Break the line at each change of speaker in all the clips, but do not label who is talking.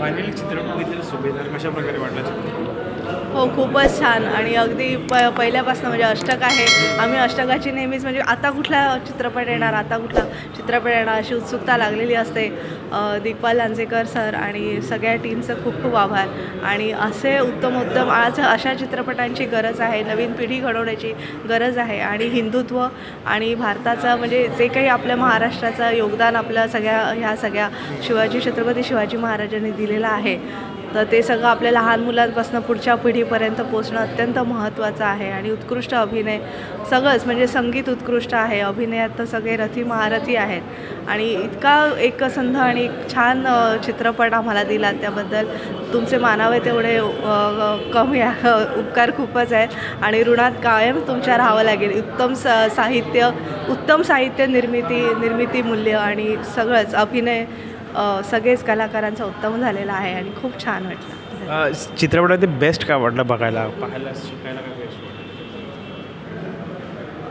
Finally चित्रपट बघितलेलं सुभेदार कशा प्रकारे वाटला चित्रपट?
हो खूपच छान. आणि अगदी प पहिल्यापासून म्हणजे अष्टक आहे. आम्ही अष्टकाची नेहमीच म्हणजे आता कुठला चित्रपट येणार आता कुठला चित्रपट येणार अशी उत्सुकता लागलेली असते. अ, दिग्पाल लांजेकर सर आणि सगळ्या टीमचं खूप खूप आभार. आणि असे उत्तम उत्तम आज अशा चित्रपटांची गरज आहे नवीन पिढी घडवण्याची गरज आहे. आणि हिंदुत्व आणि भारताचं म्हणजे जे काही आपल्या महाराष्ट्राचं योगदान आपल्या सगळ्या ह्या सगळ्या शिवाजी छत्रपती शिवाजी महाराजांनी दिलेलं आहे. तर ते सगळं आपल्या लहान मुलांपासून पुढच्या पिढीपर्यंत पोचणं अत्यंत महत्त्वाचं आहे. आणि उत्कृष्ट अभिनय सगळंच म्हणजे संगीत उत्कृष्ट आहे. अभिनयात तर सगळे रथी महारथी आहेत. आणि इतका एकसंध आणि एक छान चित्रपट आम्हाला दिला त्याबद्दल. तुमचे मानावे तेवढे कमी उपकार खूपच आहेत. आणि ऋणात कायम तुमच्या राहावं लागेल. उत्तम स साहित्य उत्तम साहित्य निर्मिती निर्मिती मूल्य आणि सगळंच अभिनय सगळेच कलाकारांचा उत्तम झालेला आहे आणि खूप छान वाटलं.
चित्रपटात बेस्ट काय वाटलं बघायला? पाहायला शिकायला काय बेस्ट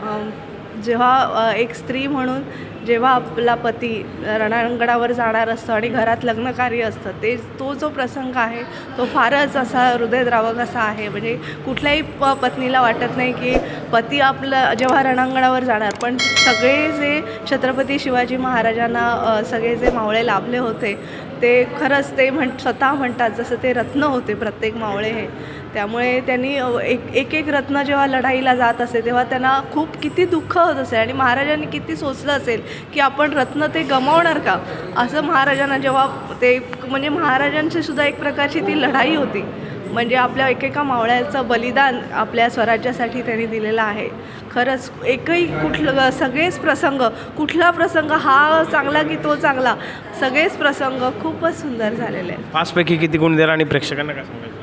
अम, जेव्हा एक स्त्री म्हणून जेव्हा आपला पती रणांगणावर जाणार असतो आणि घरात लग्नकार्य असतं ते तो जो प्रसंग आहे तो फारच असा हृदयद्रावक असा आहे. म्हणजे कुठल्याही प पत्नीला वाटत नाही की पती आपलं जेव्हा रणांगणावर जाणार पण सगळे जे छत्रपती शिवाजी महाराजांना सगळे जे मावळे लाभले होते ते खरंच ते म्हण स्वतः म्हणतात जसं ते रत्न होते प्रत्येक मावळे हे. त्यामुळे त्यांनी एक एक एक रत्न जेव्हा लढाईला जात असे तेव्हा त्यांना खूप किती दुःख होत असेल आणि महाराजांनी किती सोचलं असेल की आपण रत्न ते गमावणार का? असं महाराजांना जेव्हा ते म्हणजे महाराजांची सुद्धा एक प्रकारची ती लढाई होती. म्हणजे आपल्या एकेका मावळ्याचं बलिदान आपल्या स्वराज्यासाठी त्यांनी दिलेलं आहे. खरंच एकही कुठलं सगळेच प्रसंग कुठला प्रसंग हा चांगला की तो चांगला सगळेच प्रसंग खूपच सुंदर झालेले आहेत.
पाचपैकी किती गुण द्याल आणि प्रेक्षकांना काय सांगायचं?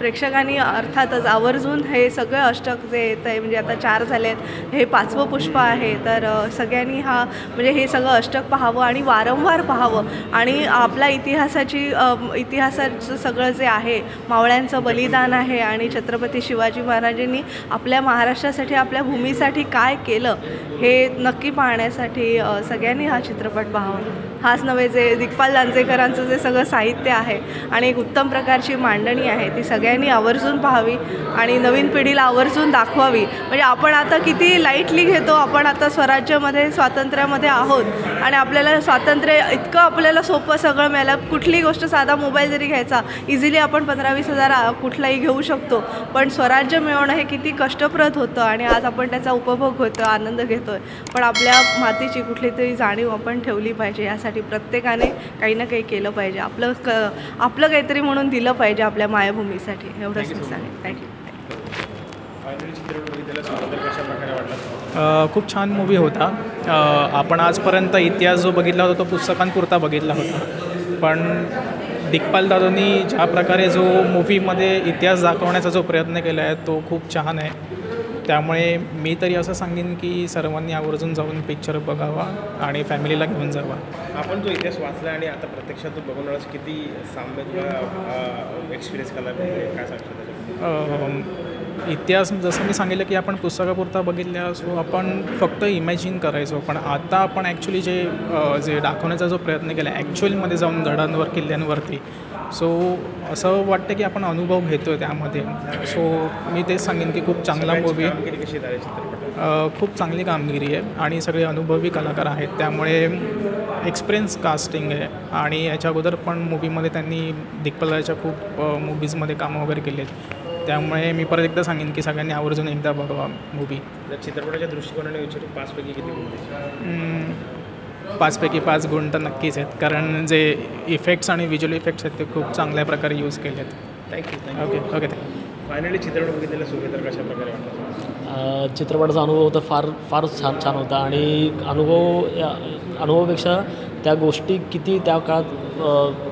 प्रेक्षकांनी अर्थातच आवर्जून हे सगळं अष्टक जे येतं आहे म्हणजे आता चार झाले आहेत हे पाचवं पुष्प आहे. तर सगळ्यांनी हा म्हणजे हे सगळं अष्टक पाहावं आणि वारंवार पाहावं. आणि आपल्या इतिहासाची इतिहासाचं सगळं जे आहे मावळ्यांचं बलिदान आहे आणि छत्रपती शिवाजी महाराजांनी आपल्या महाराष्ट्रासाठी आपल्या भूमीसाठी काय केलं हे नक्की पाहण्यासाठी सगळ्यांनी हा चित्रपट पाहावा. हाच नव्हे जे दिग्पाल लांजेकरांचं जे सगळं साहित्य आहे आणि एक उत्तम प्रकारची मांडणी आहे ती सगळ्यांनी आवर्जून पाहावी आणि नवीन पिढीला आवर्जून दाखवावी. म्हणजे आपण आता किती लाईटली घेतो आपण आता स्वराज्यामध्ये स्वातंत्र्यामध्ये आहोत आणि आपल्याला स्वातंत्र्य इतकं आपल्याला सोपं सगळं मिळालं. कुठली गोष्ट साधा मोबाईल जरी घ्यायचा इझिली आपण पंधरा वीस हजार कुठलाही घेऊ शकतो. पण स्वराज्य मिळवणं हे किती कष्टप्रद होतं आणि आज आपण त्याचा उपभोग होतो आनंद घेतो आहे पण आपल्या मातीची कुठली तरी जाणीव आपण ठेवली पाहिजे यासाठी प्रत्येकाने काही ना काही केलं पाहिजे. आपलं क आपलं काहीतरी म्हणून दिलं पाहिजे आपल्या मायभूमीसाठी. एवढंच मी सांगेन. थँक्यू
खूप छान मूवी होता. आपण आजपर्यंत इतिहास जो बघितला होता तो पुस्तकांपुरता बघितला होता. पण दिग्पाल दादांनी ज्या प्रकारे जो मूवीमध्ये इतिहास दाखवण्याचा जो प्रयत्न केला आहे तो खूप छान आहे. त्यामुळे मी तरी असं सांगेन की सर्वांनी आवर्जून जाऊन पिक्चर बघावा आणि फॅमिलीला घेऊन जावा.
आपण जो इतिहास वाचला आणि आता प्रत्यक्षात तो बघून किती साम्य तुला एक्सपिरियन्स करायला काय सांगतो
इतिहास जसं मी सांगितलं की आपण पुस्तकापुरता बघितल्या सो आपण फक्त इमॅजिन करायचो. पण आता आपण ॲक्च्युली जे जे दाखवण्याचा जो प्रयत्न केला ॲक्च्युअलमध्ये जाऊन गडांवर किल्ल्यांवरती सो असं वाटतं की आपण अनुभव घेतो आहे त्यामध्ये. सो मी तेच सांगेन की खूप चांगला मूवी खूप चांगली कामगिरी आहे आणि सगळे अनुभवी कलाकार आहेत. त्यामुळे एक्सपिरियन्स कास्टिंग आहे आणि याच्या अगोदर पण मूवीमध्ये त्यांनी दिग्पलाच्या खूप मूवीजमध्ये कामं वगैरे केली आहेत. त्यामुळे मी परत एकदा सांगेन की सगळ्यांनी आवर्जून एकदा बघावा मूवी
चित्रपटाच्या दृष्टिकोनाने विचारू पाचपैकी किती?
पाचपैकी पाच गुण तर नक्कीच आहेत. कारण जे इफेक्ट्स आणि व्हिज्युअल इफेक्ट्स आहेत ते खूप चांगल्या प्रकारे यूज केले आहेत
thank you thank you
okay okay thank you
finally चित्रपट बघितलेला सुभेदार कशा प्रकारे वाटला
चित्रपटाचा अनुभव तर फार फार छान छान होता. आणि अनुभव या अनुभवापेक्षा त्या गोष्टी किती त्या काळात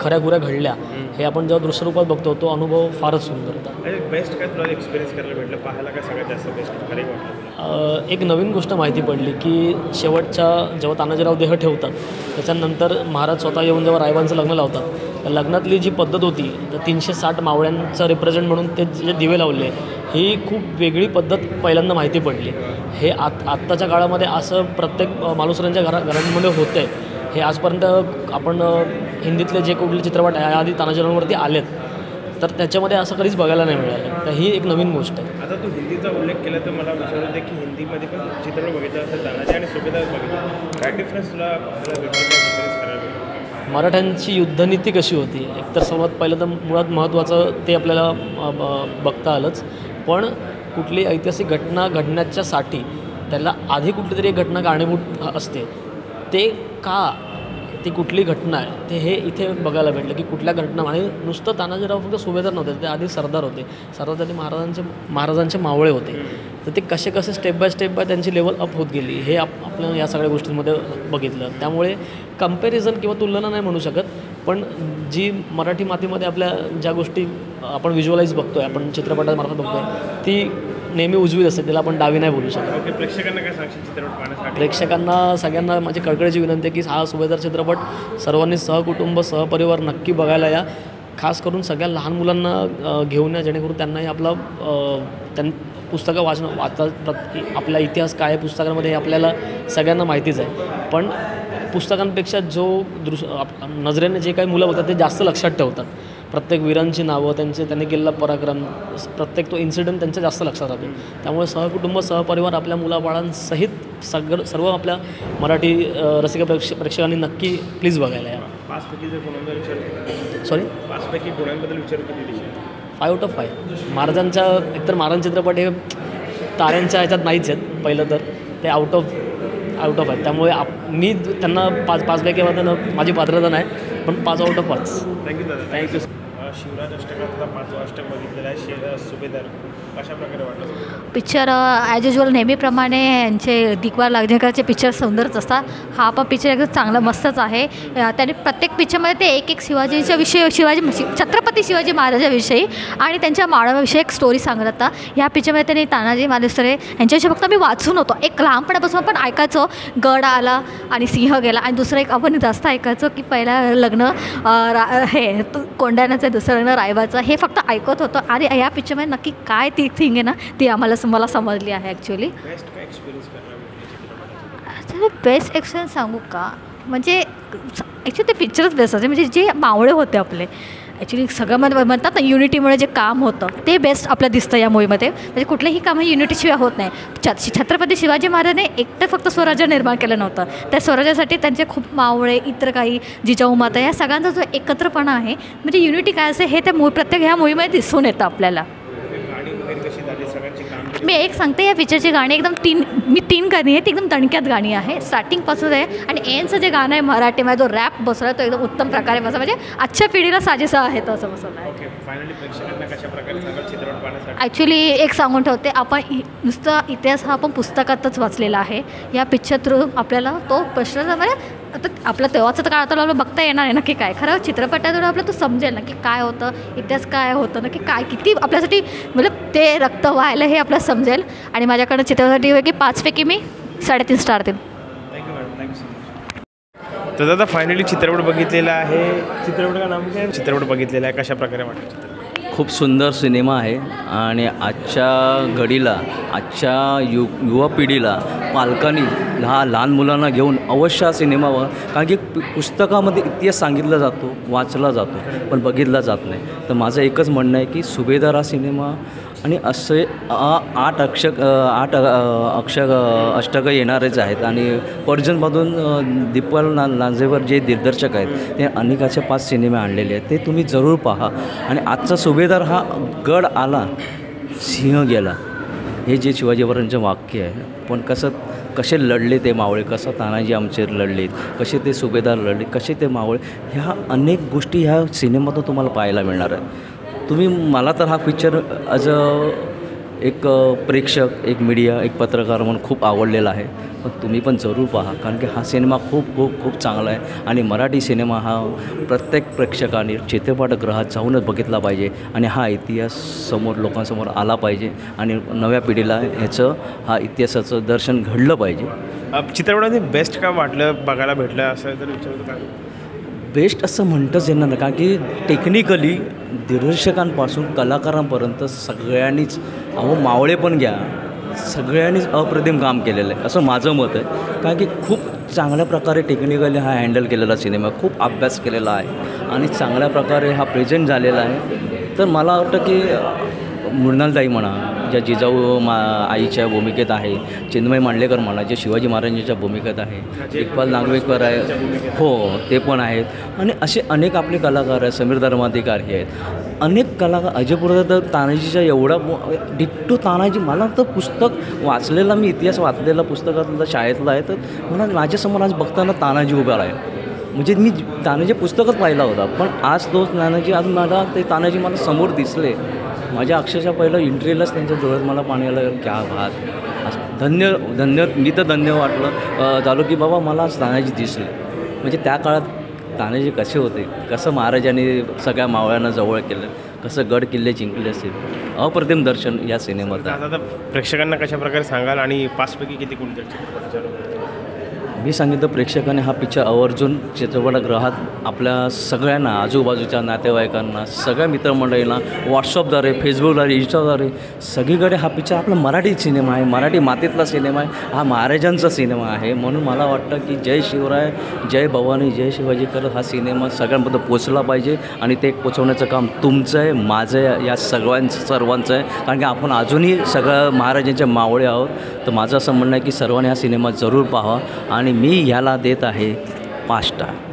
खऱ्या खुऱ्या घडल्या. हे आपण जेव्हा दृश्यरूपात बघतो तो अनुभव फारच सुंदर होता.
बेस्ट काय तुला एक्सपिरियन्स करायला भेटलं? पाहायला काय सगळ्यात जास्त बेस्ट
एक नवीन गोष्ट माहिती पडली की शेवटच्या जेव्हा तानाजीराव देह ठेवतात त्याच्यानंतर महाराज स्वतः येऊन जेव्हा रायबांचं लग्न लावतात त्या लग्नातली जी पद्धत होती तर तीनशे साठ मावळ्यांचं रिप्रेझेंट म्हणून ते जे दिवे लावले ही खूप वेगळी पद्धत पहिल्यांदा माहिती पडली. हे आत आत्ताच्या काळामध्ये असं प्रत्येक अ, मालुसऱ्यांच्या घरा घरांमध्ये होतं आहे हे आजपर्यंत आपण हिंदीतले जे कुठले चित्रपट आहे आधी तानाजीरावांवरती आलेत. तर त्याच्यामध्ये असं कधीच बघायला नाही मिळालं. तर ही एक नवीन गोष्ट आहे.
आता तू हिंदीचा उल्लेख केला तर मला विचारत होते की हिंदीमध्ये पण चित्रपट बघितला असेल तानाजी आणि सुभेदार बघितला. काय डिफरन्स तुला?
मराठ्यांची युद्धनीती कशी होती? एकतर सर्वात पहिलं तर मुळात महत्त्वाचं ते आपल्याला बघता आलंच. पण कुठली ऐतिहासिक घटना घडण्याच्यासाठी त्याला आधी कुठली तरी एक घटना कारणीभूत असते. ते का ती कुठली घटना आहे ते हे इथे बघायला भेटलं की कुठल्या घटना आणि नुसतं तानाजीराव फक्त सुभेदार नव्हते ते आधी सरदार होते. सरदार त्यांनी महाराजांचे महाराजांचे मावळे होते. तर ते कसे कसे स्टेप बाय स्टेप बाय त्यांची लेवल अप होत गेली हे आप आपल्याला या सगळ्या गोष्टींमध्ये बघितलं. त्यामुळे कंपॅरिझन किंवा तुलना नाही म्हणू शकत पण जी मराठी मातीमध्ये आपल्या ज्या गोष्टी आपण व्हिज्युअलाइज बघतो आहे आपण चित्रपटामार्फत बघतो आहे ती नेहमी उजवीच असते त्याला आपण डावी नाही बोलू शकत.
प्रेक्षकांना काय सांगशील चित्रपट पाहण्यासाठी?
प्रेक्षकांना सगळ्यांना माझी कळकळीची विनंती आहे की हा सुभेदार चित्रपट सर्वांनी सहकुटुंब सहपरिवार नक्की बघायला या. खास करून सगळ्या लहान मुलांना घेऊन या जेणेकरून त्यांनाही आपला त्यां पुस्तकं वाचणं वाचा प्रत आपला इतिहास काय आहे पुस्तकांमध्ये हे आपल्याला सगळ्यांना माहितीच आहे. पण पुस्तकांपेक्षा जो दृश आप- नजरेने जे काही मुलं होतात ते जास्त लक्षात ठेवतात. प्रत्येक वीरांची नावं त्यांचे त्यांनी केलेला पराक्रम प्रत्येक तो इन्सिडेंट त्यांच्या जास्त लक्षात राहतो. त्यामुळे सहकुटुंब सहपरिवार आपल्या मुलाबाळांसहित सगळं सर्व आपल्या मराठी रसिक प्रेक्ष प्रेक्षकांनी नक्की प्लीज बघायला या.
पाचपैकी जर गुणांबद्दल विचारू
सॉरी
पाचपैकी विचारू
फाय आउट ऑफ फाय महाराजांच्या एकतर महाराज चित्रपट हे ताऱ्यांच्या ह्याच्यात नाहीच आहेत पहिलं तर. ते आउट ऑफ आउट ऑफ आहेत. त्यामुळे आप मी त्यांना पाच पाचपैकी त्यांना माझी पात्रता नाही पण पाच आउट ऑफ पाच.
थँक्यू दादा. थँक्यू शिवराज अष्टकातला पाचवा अष्टक बघितलेला आहे शे सुभेदार. कशा प्रकारे वाटलं
पिक्चर ॲज युजल नेहमीप्रमाणे यांचे दिग्वार लागणेकरचे पिक्चर सुंदरच असतात. हा पण पिक्चर एकदम चांगला मस्तच आहे. त्याने प्रत्येक पिक्चरमध्ये ते एक एक शिवाजीच्या विषयी शिवाजी म्हणजे छत्रपती शिवाजी महाराजाविषयी आणि त्यांच्या माळाविषयी एक स्टोरी सांगत होता. ह्या पिक्चरमध्ये त्यांनी तानाजी मालेसरे यांच्याविषयी फक्त मी वाचून होतो. एक लहानपणापासून आपण ऐकायचो. गड आला आणि सिंह गेला. आणि दुसरं एक आपण जास्त ऐकायचो की पहिला लग्न रा हे कोंडाण्याचं लग्न रायबाचं हे फक्त ऐकत होतं. आणि या पिक्चरमध्ये नक्की काय ती थिंग आहे ना ती आम्हाला मला समजली आहे ॲक्च्युली
बेस्ट एक्सपिरियन्स
बेस्ट सांगू का? म्हणजे ॲक्च्युली ते पिक्चरच बेस्ट होते म्हणजे जे मावळे होते आपले. ॲक्च्युली सगळं म्हणतात ना युनिटीमुळे जे काम होतं ते बेस्ट आपल्या दिसतं या मूवीमध्ये म्हणजे कुठलंही काम हे युनिटीशिवाय होत नाही. छ छत्रपती शिवाजी महाराजांनी एकटं फक्त स्वराज्य निर्माण केलं नव्हतं. त्या स्वराज्यासाठी त्यांचे खूप मावळे इतर काही जिजाऊ माता या सगळ्यांचा जो एकत्रपणा आहे म्हणजे युनिटी काय असेल हे त्या मू प्रत्येक ह्या मूवीमध्ये दिसून येतं आपल्याला
गाणी वगैरे कशी झाली सगळ्यांची काम
मी एक सांगते या पिक्चरची गाणी एकदम तीन मी तीन गाणी आहेत ती एकदम तणक्यात गाणी आहे. स्टार्टिंगपासून आहे आणि एनचं जे गाणं आहे मराठीमध्ये जो रॅप बसवला आहे तो एकदम उत्तम प्रकारे बसला म्हणजे आजच्या पिढीला साजेसा आहे तो असं बसवला आहे. ॲक्च्युली एक सांगून ठेवते आपण नुसतं इतिहास हा आपण पुस्तकातच वाचलेला आहे. या पिक्चर थ्रू आपल्याला तो प्रश्न म्हणजे आता आपला तेव्हाचा काळ आता आपल्याला बघता येणार आहे नक्की काय. खरं चित्रपटातून आपलं तो समजेल नक्की काय होतं इतिहास काय होतं नक्की काय किती आपल्यासाठी मतलब ते रक्त व्हायला हे आपल्याला समजेल. आणि माझ्याकडनं चित्रपटासाठी की पाचपैकी मी साडेतीन स्टार देईन.
Thank you madam thank you so much तर दादा फायनली चित्रपट बघितलेला आहे. चित्रपट का नाम काय? चित्रपट बघितलेला आहे. कशा प्रकारे वाटलं चित्रपट?
खूप सुंदर सिनेमा आहे आणि आजच्या घडीला आजच्या यु युवा पिढीला पालकांनी हा लहान मुलांना घेऊन अवश्य हा सिनेमा वा कारण की पु- पुस्तकामध्ये इतिहास सांगितला जातो वाचला जातो पण बघितला जात नाही. तर माझं एकच म्हणणं आहे की सुभेदार हा सिनेमा आणि असे आठ अक्षक आठ अक्षक अष्टकं येणारेच आहेत. आणि पर्जनमधून दीपल ना लांजेवर जे दिग्दर्शक आहेत ते अनेकाचे पाच सिनेमे आणलेले आहेत. ते तुम्ही जरूर पहा. आणि आजचा सुभेदार हा गड आला सिंह गेला. हे जे शिवाजी महाराजांचं वाक्य आहे. पण कसं कसे लढले ते मावळे? कसं तानाजी आमचे लढलेत? कसे ते सुभेदार लढले कसे ते मावळे? ह्या अनेक गोष्टी ह्या सिनेमातून तुम्हाला पाहायला मिळणार आहे तुम्ही मला तर हा पिक्चर ॲज अ एक प्रेक्षक एक मीडिया एक पत्रकार म्हणून खूप आवडलेला आहे. पण तुम्ही पण जरूर पहा कारण की हा सिनेमा खूप खूप खूप चांगला आहे. आणि मराठी सिनेमा हा प्रत्येक प्रेक्षकाने चित्रपटगृहात जाऊनच बघितला पाहिजे. आणि हा इतिहास समोर लोकांसमोर आला पाहिजे. आणि नव्या पिढीला ह्याचं हा इतिहासाचं दर्शन घडलं पाहिजे.
चित्रपटाने बेस्ट का वाटलं बघायला भेटलं असं तर विचारतो का
बेस्ट असं म्हणतंच येणार नाही कारण की टेक्निकली दिग्दर्शकांपासून कलाकारांपर्यंत सगळ्यांनीच अहो मावळे पण घ्या सगळ्यांनीच अप्रतिम काम केलेलं आहे असं माझं मत आहे. कारण की खूप चांगल्या प्रकारे टेक्निकली हा हँडल केलेला सिनेमा खूप अभ्यास केलेला आहे आणि चांगल्या प्रकारे हा प्रेझेंट झालेला आहे. तर मला वाटतं की अ, मृणालताई म्हणा ज्या जिजाऊ मा आईच्या भूमिकेत आहे. चिन्मय मांडलेकर म्हणा जे शिवाजी महाराजांच्या भूमिकेत आहे. इक्बाल नागवेकर आहे. हो ते पण आहेत. आणि असे अनेक आपले कलाकार आहेत. समीर धर्माधिकार हे आहेत. अनेक कलाकार अजयपूर तर तानाजीच्या एवढा डिट्टो तानाजी मला तर पुस्तक वाचलेलं मी इतिहास वाचलेला पुस्तकातलं शाळेतलं आहे तर मला माझ्यासमोर आज बघताना तानाजी उभा आहे म्हणजे मी तानाजी पुस्तकच पाहिला होता पण आज तो तानाजी आज मला ते तानाजी मला समोर दिसले. माझ्या अक्षरशः पहिलं इंटरव्ह्यूलाच त्यांच्या डोळ्यात मला पाणी आलं क्या भात धन्य धन्य मी तर धन्य वाटलं. झालो की बाबा मला तानाजी दिसले. म्हणजे त्या काळात तानाजी कसे होते? कसं महाराजांनी सगळ्या मावळ्यांना जवळ केलं? कसं गड किल्ले जिंकले असेल? अप्रतिम दर्शन या सिनेमात
आता प्रेक्षकांना कशा प्रकारे सांगाल आणि पाचपैकी किती गुण
मी सांगितलं प्रेक्षकाने हा पिक्चर आवर्जून चित्रपटगृहात आपल्या सगळ्यांना आजूबाजूच्या नातेवाईकांना सगळ्या मित्रमंडळींना व्हॉट्सअपद्वारे फेसबुकद्वारे इंस्टाद्वारे सगळीकडे हा पिक्चर आपला मराठी सिनेमा आहे मराठी मातीतला सिनेमा आहे हा महाराजांचा सिनेमा आहे. म्हणून मला वाटतं की जय शिवराय जय भवानी जय शिवाजी करत हा सिनेमा सगळ्यांपर्यंत पोचला पाहिजे आणि ते पोचवण्याचं काम तुमचं आहे माझं आहे या सगळ्यांचं सर्वांचं आहे. कारण की आपण अजूनही सगळं महाराजांच्या मावळे आहोत. तर माझं असं म्हणणं आहे की सर्वांनी हा सिनेमा जरूर पाहावा आणि मी ह्याला देत आहे पाच स्टार.